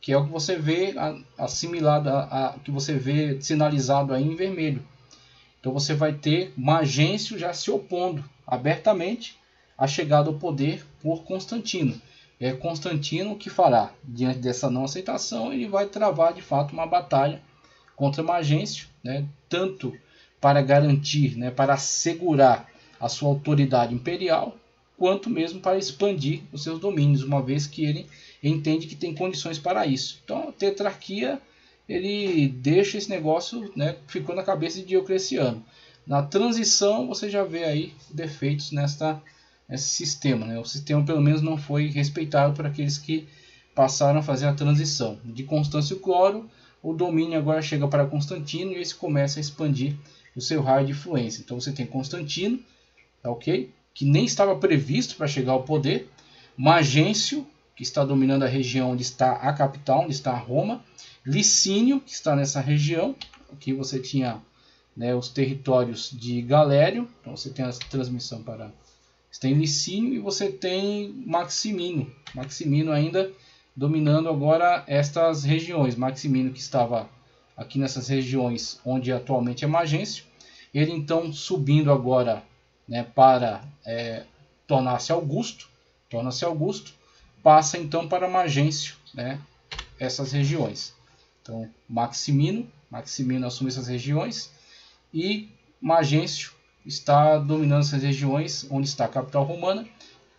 que é o que você vê assimilado, a, a, que você vê sinalizado aí em vermelho. Então você vai ter Magêncio já se opondo abertamente à chegada ao poder por Constantino. É Constantino que fará, diante dessa não aceitação, ele vai travar de fato uma batalha contra Magêncio, né, tanto para garantir, né, para assegurar a sua autoridade imperial, quanto mesmo para expandir os seus domínios, uma vez que ele entende que tem condições para isso. Então, a tetrarquia ele deixa esse negócio, né, ficou na cabeça de Diocleciano. Na transição, você já vê aí defeitos nesta, nesse sistema. Né? O sistema, pelo menos, não foi respeitado por aqueles que passaram a fazer a transição. De Constâncio Cloro, o domínio agora chega para Constantino e esse começa a expandir o seu raio de influência. Então você tem Constantino, tá ok? Que nem estava previsto para chegar ao poder. Magêncio, que está dominando a região onde está a capital, onde está Roma. Licínio, que está nessa região. Aqui você tinha né, os territórios de Galério. Então você tem a transmissão para. Você tem Licínio e você tem Maximino. Maximino ainda dominando agora estas regiões. Maximino que estava aqui nessas regiões onde atualmente é Magêncio, ele então subindo agora né, para é, tornar-se Augusto, torna-se Augusto, passa então para Magêncio, né, essas regiões. Então Maximino, Maximino assume essas regiões e Magêncio está dominando essas regiões onde está a capital romana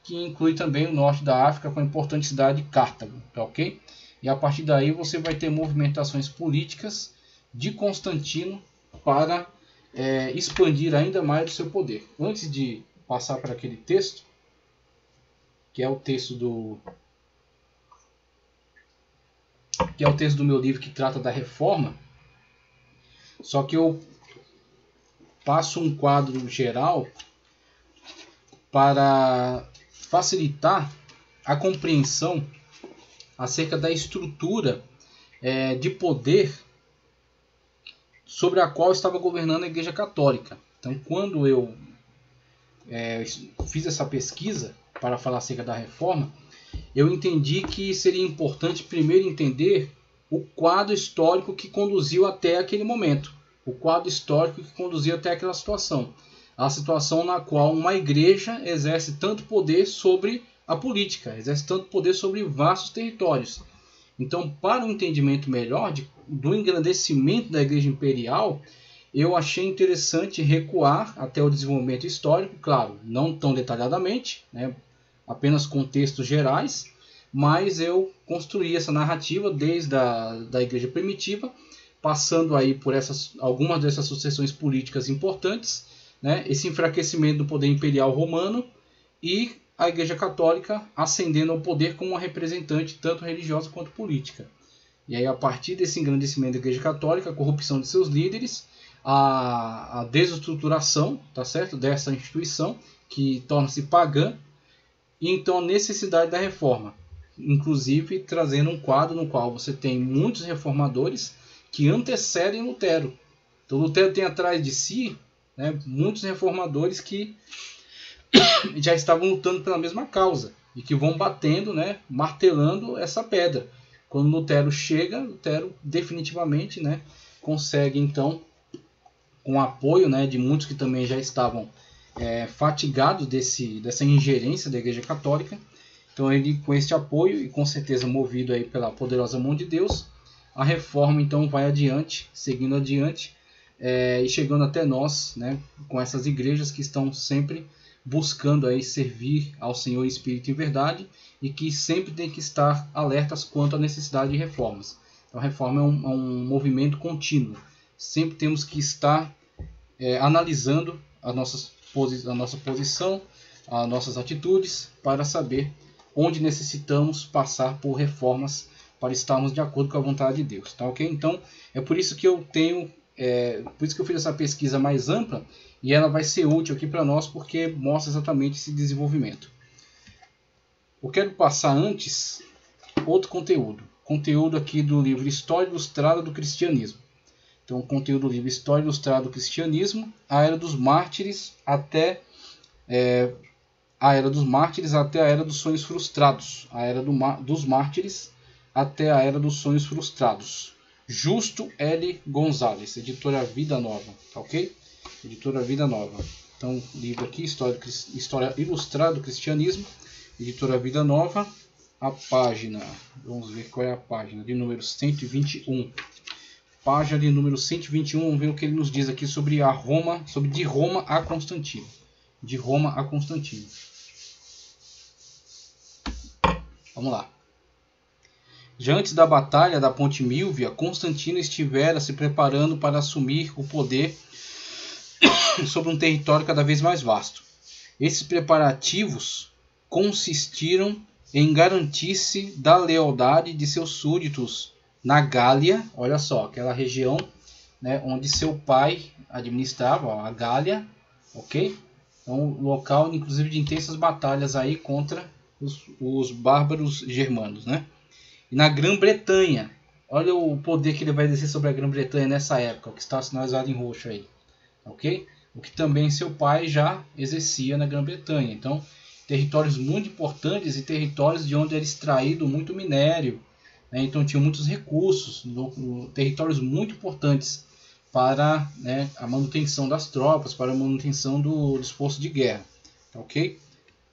que inclui também o norte da África com a importante cidade de Cartago, tá ok? E a partir daí você vai ter movimentações políticas de Constantino para é, expandir ainda mais o seu poder. Antes de passar para aquele texto, que é o texto do que é o texto do meu livro que trata da reforma, só que eu passo um quadro geral para facilitar a compreensão acerca da estrutura é, de poder sobre a qual estava governando a Igreja Católica. Então, quando eu é, fiz essa pesquisa para falar acerca da reforma, eu entendi que seria importante primeiro entender o quadro histórico que conduziu até aquele momento, o quadro histórico que conduziu até aquela situação a situação na qual uma igreja exerce tanto poder sobre a política, exerce tanto poder sobre vastos territórios. Então, para um entendimento melhor de, do engrandecimento da igreja imperial, eu achei interessante recuar até o desenvolvimento histórico, claro, não tão detalhadamente, né, apenas contextos gerais, mas eu construí essa narrativa desde a da igreja primitiva, passando aí por essas, algumas dessas sucessões políticas importantes, né, esse enfraquecimento do poder imperial romano e a Igreja Católica ascendendo ao poder como uma representante tanto religiosa quanto política. E aí, a partir desse engrandecimento da Igreja Católica, a corrupção de seus líderes, a, a desestruturação tá certo? dessa instituição, que torna-se pagã, e então a necessidade da reforma, inclusive trazendo um quadro no qual você tem muitos reformadores que antecedem Lutero. Então, Lutero tem atrás de si né, muitos reformadores que já estavam lutando pela mesma causa e que vão batendo, né, martelando essa pedra. Quando Lutero chega, Lutero definitivamente né, consegue então, com apoio né, de muitos que também já estavam é, fatigados desse, dessa ingerência da Igreja Católica, então ele com este apoio e com certeza movido aí pela poderosa mão de Deus, a reforma então vai adiante, seguindo adiante, é, e chegando até nós, né, com essas igrejas que estão sempre buscando aí servir ao Senhor Espírito em verdade e que sempre tem que estar alertas quanto à necessidade de reformas. Então, a reforma é um, é um movimento contínuo. Sempre temos que estar é, analisando a, nossas, a nossa posição, as nossas atitudes, para saber onde necessitamos passar por reformas para estarmos de acordo com a vontade de Deus. Tá ok? Então, é por isso que eu tenho é, por isso que eu fiz essa pesquisa mais ampla e ela vai ser útil aqui para nós porque mostra exatamente esse desenvolvimento. Eu quero passar antes outro conteúdo. Conteúdo aqui do livro História Ilustrada do Cristianismo. Então, conteúdo do livro História Ilustrada do Cristianismo, a Era dos Mártires até é, a Era dos Mártires até a Era dos Sonhos Frustrados. A Era do dos Mártires até a Era dos Sonhos Frustrados. Justo L. Gonzalez, editora Vida Nova, tá ok? Editora Vida Nova. Então, livro aqui, História, História Ilustrada do Cristianismo, editora Vida Nova, a página, vamos ver qual é a página, de número 121. Página de número 121, vamos ver o que ele nos diz aqui sobre a Roma, sobre de Roma a Constantino. De Roma a Constantino. Vamos lá. Já antes da batalha da Ponte Milvia, Constantino estivera se preparando para assumir o poder sobre um território cada vez mais vasto. Esses preparativos consistiram em garantir-se da lealdade de seus súditos na Gália, olha só, aquela região né, onde seu pai administrava, ó, a Gália, ok? Então, local, inclusive, de intensas batalhas aí contra os, os bárbaros germanos, né? E na Grã-Bretanha, olha o poder que ele vai exercer sobre a Grã-Bretanha nessa época, o que está sinalizado em roxo aí, ok? O que também seu pai já exercia na Grã-Bretanha. Então, territórios muito importantes e territórios de onde era extraído muito minério. Né? Então tinha muitos recursos, no, no, territórios muito importantes para né, a manutenção das tropas, para a manutenção do, postos de guerra. Tá ok?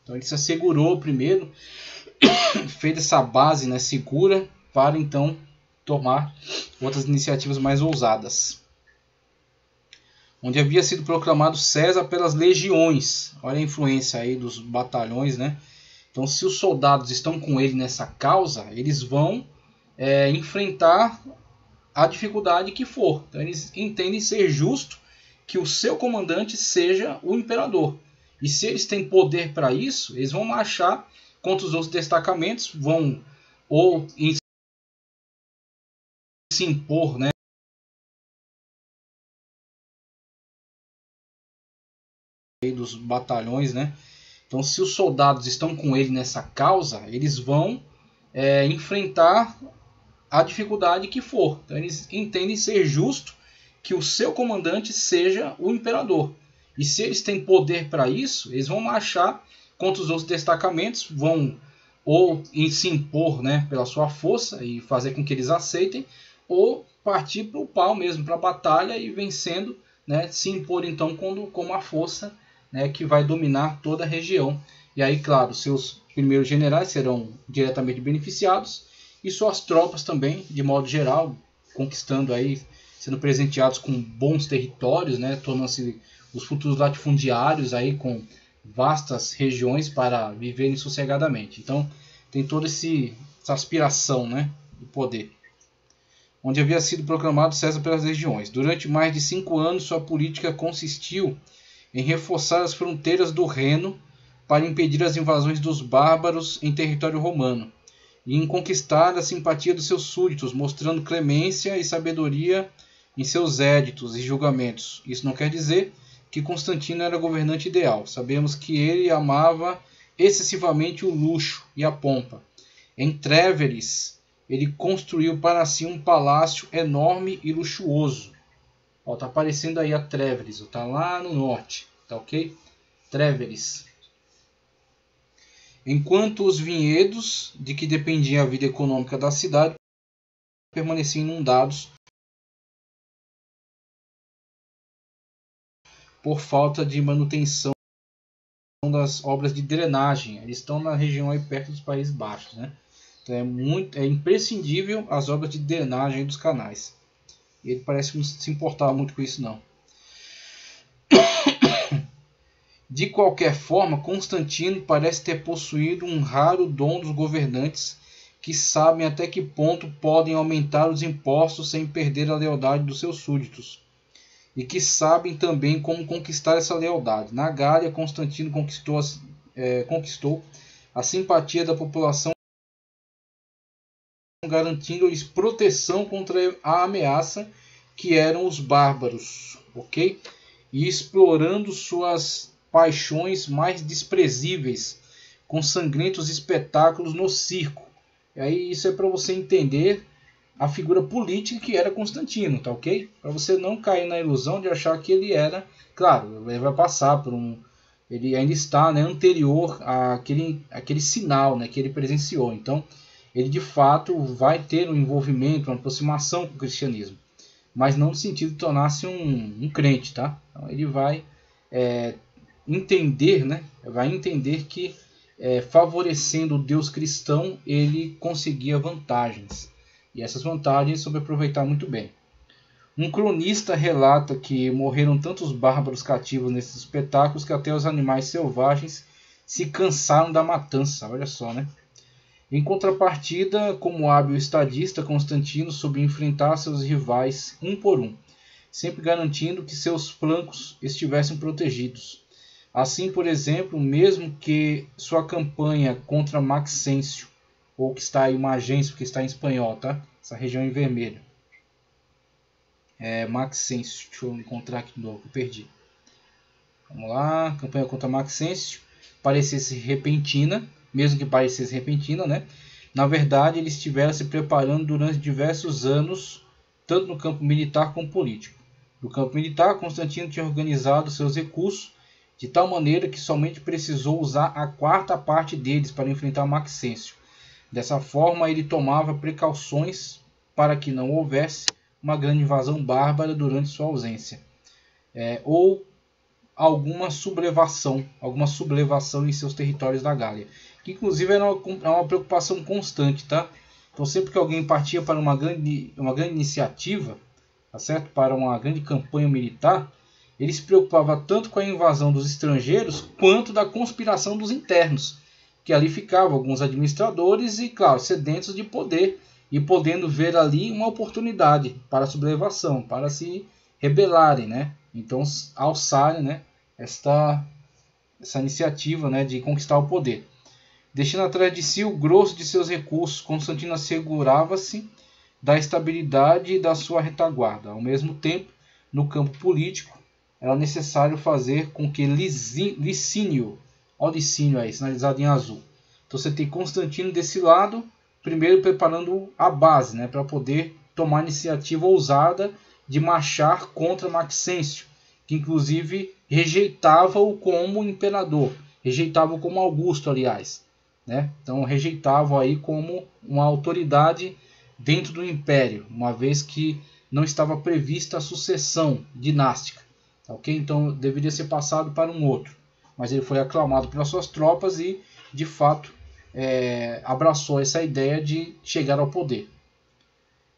Então ele se assegurou primeiro, fez essa base né, segura para então tomar outras iniciativas mais ousadas onde havia sido proclamado César pelas legiões. Olha a influência aí dos batalhões, né? Então, se os soldados estão com ele nessa causa, eles vão é, enfrentar a dificuldade que for. Então, eles entendem ser justo que o seu comandante seja o imperador. E se eles têm poder para isso, eles vão marchar contra os outros destacamentos, vão ou se impor, né? Dos batalhões, né? Então, se os soldados estão com ele nessa causa, eles vão é, enfrentar a dificuldade que for. Então, eles entendem ser justo que o seu comandante seja o imperador. E se eles têm poder para isso, eles vão marchar contra os outros destacamentos, vão ou se impor né, pela sua força e fazer com que eles aceitem, ou partir para o pau mesmo, para a batalha e vencendo, né, se impor então como, como a força né, que vai dominar toda a região. E aí, claro, seus primeiros generais serão diretamente beneficiados e suas tropas também, de modo geral, conquistando aí, sendo presenteados com bons territórios, né, tornando-se os futuros latifundiários aí com vastas regiões para viverem sossegadamente. Então, tem toda essa aspiração, né, de poder. Onde havia sido proclamado César pelas legiões. Durante mais de cinco anos, sua política consistiu em reforçar as fronteiras do Reno para impedir as invasões dos bárbaros em território romano, e em conquistar a simpatia dos seus súditos, mostrando clemência e sabedoria em seus éditos e julgamentos. Isso não quer dizer que Constantino era governante ideal. Sabemos que ele amava excessivamente o luxo e a pompa. Em Tréveris, ele construiu para si um palácio enorme e luxuoso, Ó, tá aparecendo aí a Treveris, tá lá no norte, tá ok? Treveris. Enquanto os vinhedos de que dependia a vida econômica da cidade permaneciam inundados por falta de manutenção das obras de drenagem. Eles estão na região aí perto dos Países Baixos, né? Então é muito é imprescindível as obras de drenagem dos canais. E ele parece não se importar muito com isso não. De qualquer forma, Constantino parece ter possuído um raro dom dos governantes que sabem até que ponto podem aumentar os impostos sem perder a lealdade dos seus súditos, e que sabem também como conquistar essa lealdade. Na Gália, Constantino conquistou, é, conquistou a simpatia da população garantindo-lhes proteção contra a ameaça que eram os bárbaros, ok? E explorando suas paixões mais desprezíveis com sangrentos espetáculos no circo. E aí isso é para você entender a figura política que era Constantino, tá ok? Para você não cair na ilusão de achar que ele era, claro, ele vai passar por um ele ainda está né, anterior àquele, àquele sinal né, que ele presenciou. Então, ele de fato vai ter um envolvimento, uma aproximação com o cristianismo, mas não no sentido de tornar-se um, um, crente, tá? Então, ele vai é, entender, né? Vai entender que é, favorecendo o Deus cristão ele conseguia vantagens e essas vantagens soube aproveitar muito bem. Um cronista relata que morreram tantos bárbaros cativos nesses espetáculos que até os animais selvagens se cansaram da matança. Olha só, né? Em contrapartida, como hábil estadista, Constantino soube enfrentar seus rivais um por um, sempre garantindo que seus flancos estivessem protegidos. Assim, por exemplo, mesmo que sua campanha contra Maxêncio, ou que está aí uma agência, que está em espanhol, tá? Essa região em vermelho é, Maxense. Deixa eu encontrar aqui de novo, perdi. Vamos lá, campanha contra Maxense. Parecesse repentina, mesmo que parecesse repentina, né? Na verdade, ele estivera se preparando durante diversos anos, tanto no campo militar como político. No campo militar, Constantino tinha organizado seus recursos de tal maneira que somente precisou usar a quarta parte deles para enfrentar Maxêncio. Dessa forma, ele tomava precauções para que não houvesse uma grande invasão bárbara durante sua ausência, é, ou alguma sublevação, alguma sublevação em seus territórios da Gália, que inclusive era uma, era uma preocupação constante, tá? Então sempre que alguém partia para uma grande, uma grande iniciativa, tá certo? Para uma grande campanha militar, ele se preocupava tanto com a invasão dos estrangeiros quanto da conspiração dos internos, que ali ficavam alguns administradores e, claro, sedentos de poder e podendo ver ali uma oportunidade para sublevação, para se rebelarem, né? Então alçarem, né? Esta essa iniciativa, né? De conquistar o poder. Deixando atrás de si o grosso de seus recursos, Constantino assegurava-se da estabilidade da sua retaguarda. Ao mesmo tempo, no campo político, era necessário fazer com que Licínio, o Licínio aí, sinalizado em azul. Então você tem Constantino desse lado primeiro preparando a base né, para poder tomar a iniciativa ousada de marchar contra Maxêncio, que inclusive rejeitava-o como imperador, rejeitava-o como Augusto, aliás. Né? Então rejeitava aí como uma autoridade dentro do império, uma vez que não estava prevista a sucessão dinástica. Ok? Então deveria ser passado para um outro. Mas ele foi aclamado pelas suas tropas e, de fato, é, abraçou essa ideia de chegar ao poder.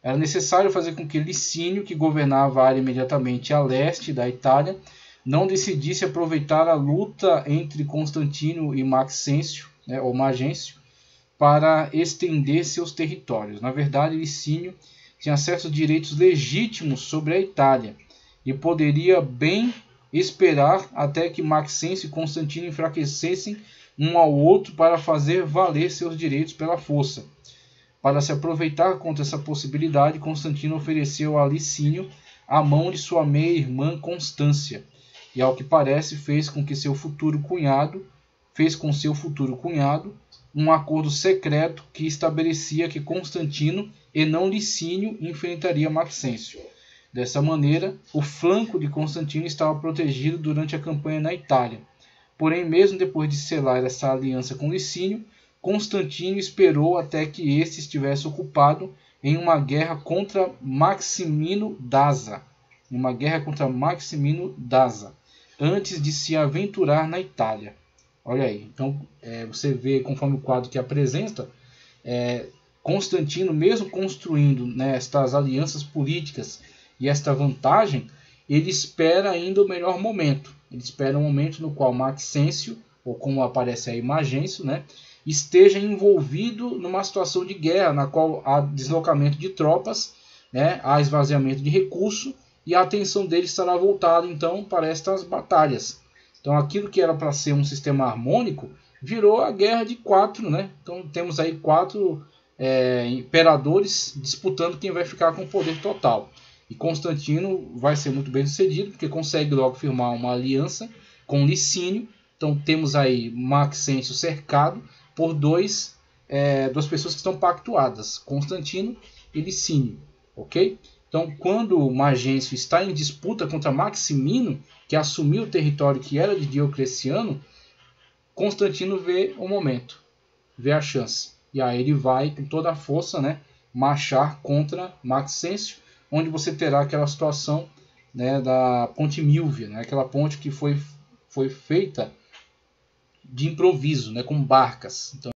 Era necessário fazer com que Licínio, que governava a área imediatamente a leste da Itália, não decidisse aproveitar a luta entre Constantino e Maxêncio, né, ou Magêncio, para estender seus territórios. Na verdade, Licínio tinha certos direitos legítimos sobre a Itália e poderia bem esperar até que Maxêncio e Constantino enfraquecessem um ao outro para fazer valer seus direitos pela força. Para se aproveitar contra essa possibilidade, Constantino ofereceu a Licínio a mão de sua meia-irmã Constância, e ao que parece fez com que seu futuro cunhado fez com seu futuro cunhado um acordo secreto que estabelecia que Constantino e não Licínio enfrentaria Maxêncio. Dessa maneira, o flanco de Constantino estava protegido durante a campanha na Itália Porém, mesmo depois de selar essa aliança com Licínio, Constantino esperou até que este estivesse ocupado em uma guerra contra Maximino Daza, uma guerra contra Maximino Daza, antes de se aventurar na Itália. Olha aí, então é, você vê conforme o quadro que apresenta, é, Constantino, mesmo construindo né, estas alianças políticas e esta vantagem, ele espera ainda o melhor momento. Ele espera um momento no qual Maxêncio, ou como aparece aí Magêncio, né, esteja envolvido numa situação de guerra, na qual há deslocamento de tropas, né, há esvaziamento de recurso, e a atenção dele estará voltada então para estas batalhas. Então aquilo que era para ser um sistema harmônico virou a guerra de quatro, né? Então temos aí quatro é, imperadores disputando quem vai ficar com o poder total. E Constantino vai ser muito bem sucedido, porque consegue logo firmar uma aliança com Licínio. Então temos aí Maxêncio cercado por dois, é, duas pessoas que estão pactuadas, Constantino e Licínio. ok? Então, quando Magêncio está em disputa contra Maximino, que assumiu o território que era de Diocleciano, Constantino vê o momento, vê a chance. E aí ele vai com toda a força né, marchar contra Maxêncio, onde você terá aquela situação né, da ponte Milvia, né, aquela ponte que foi, foi feita de improviso, né, com barcas. Então,